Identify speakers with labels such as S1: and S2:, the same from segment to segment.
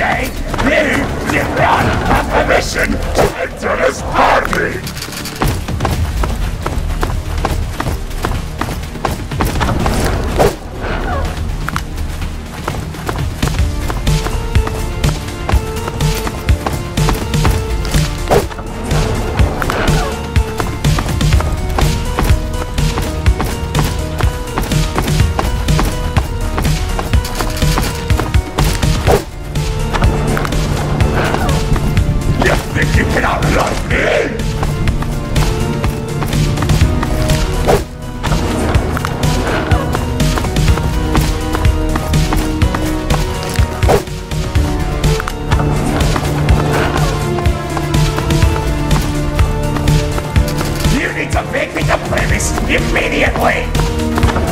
S1: You did not have permission to enter this party!
S2: immediately!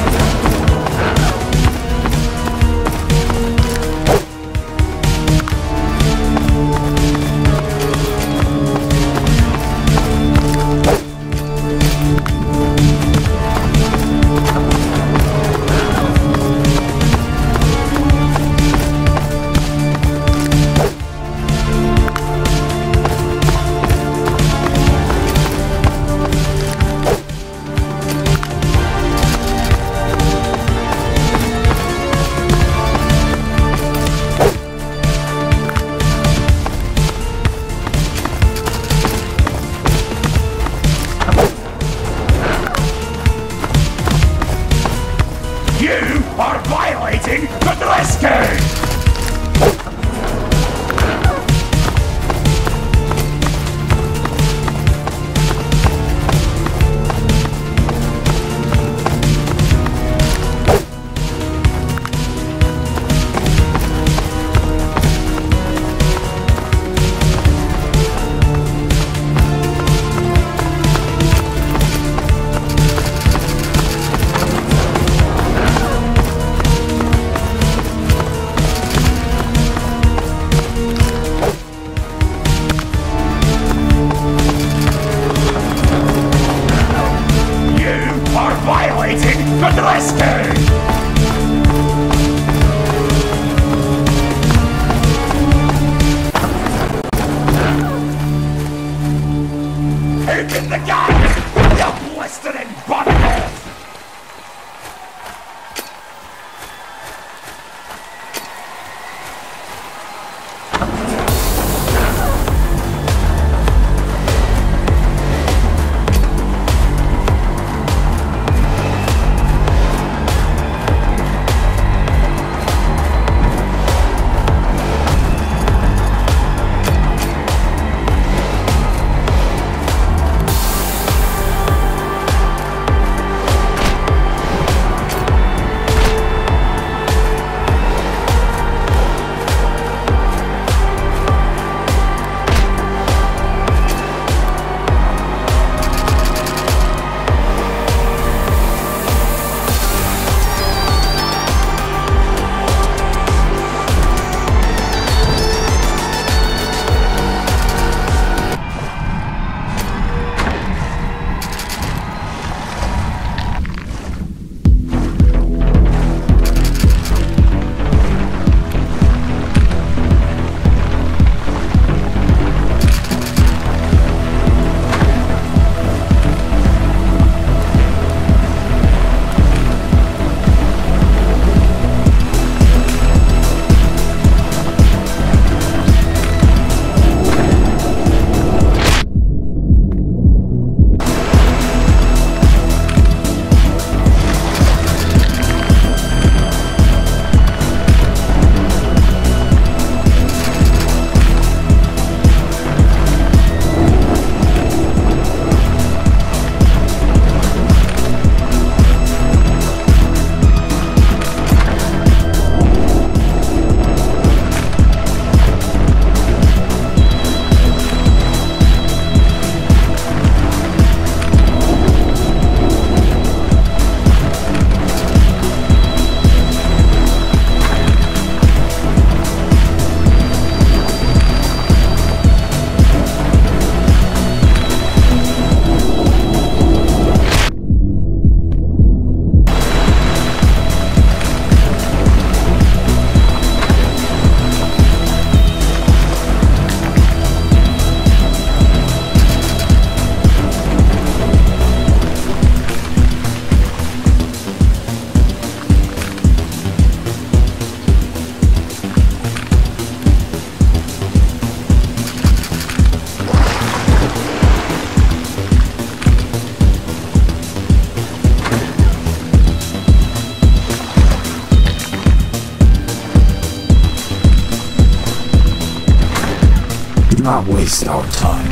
S2: Waste our time.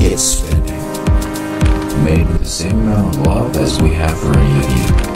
S2: It's spending. Made with the same amount of love as we have for any of you.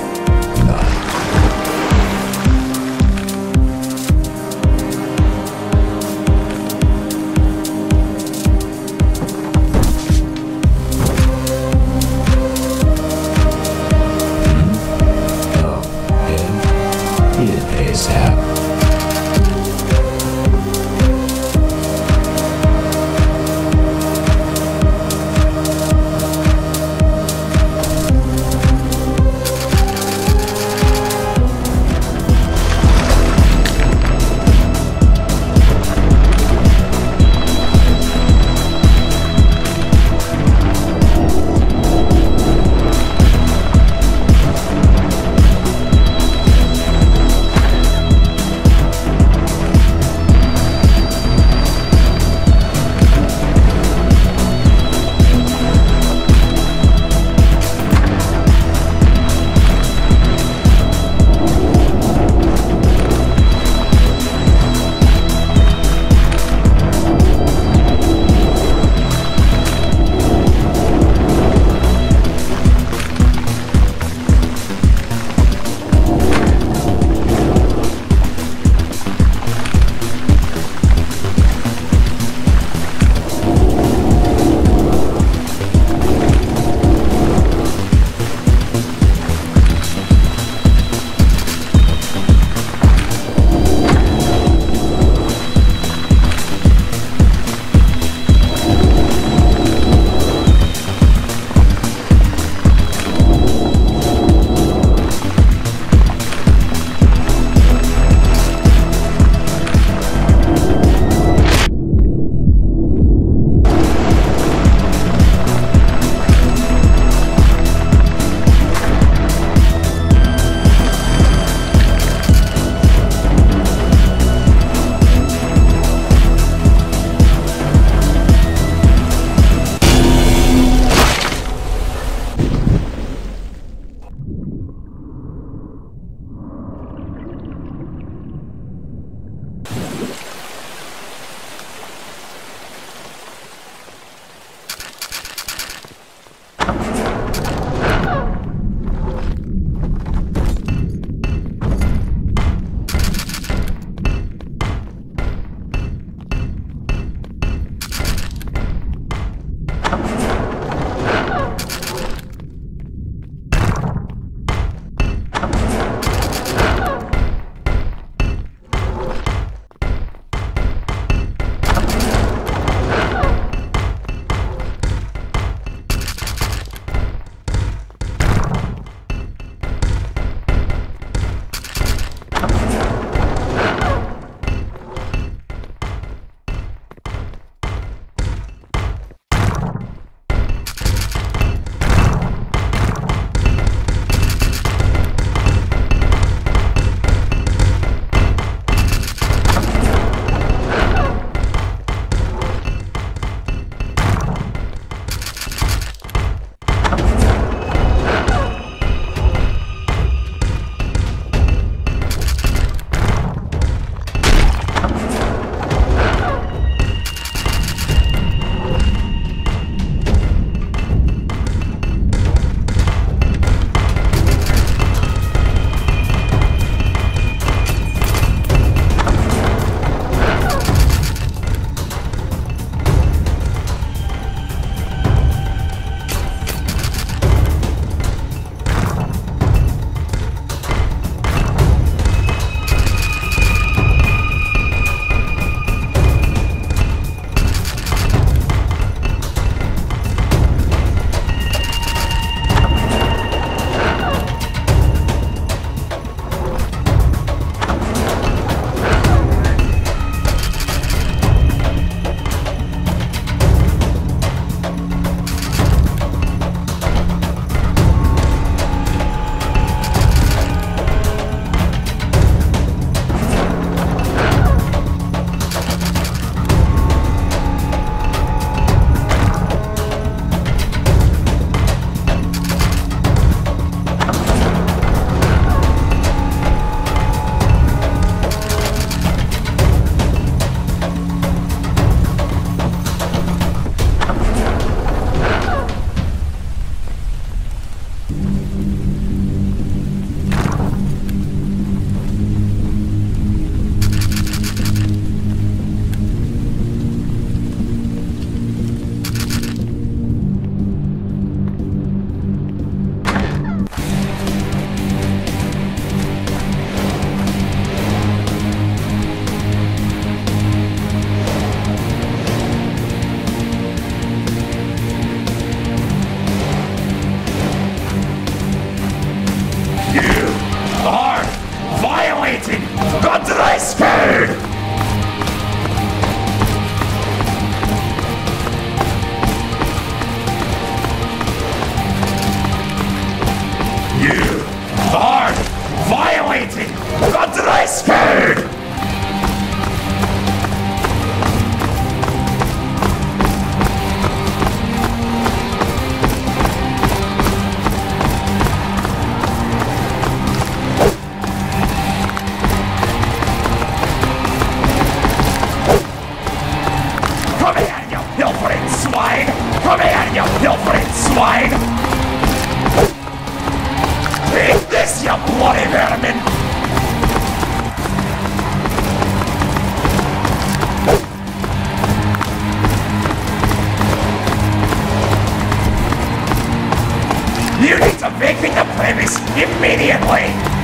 S1: Vacate the premise immediately!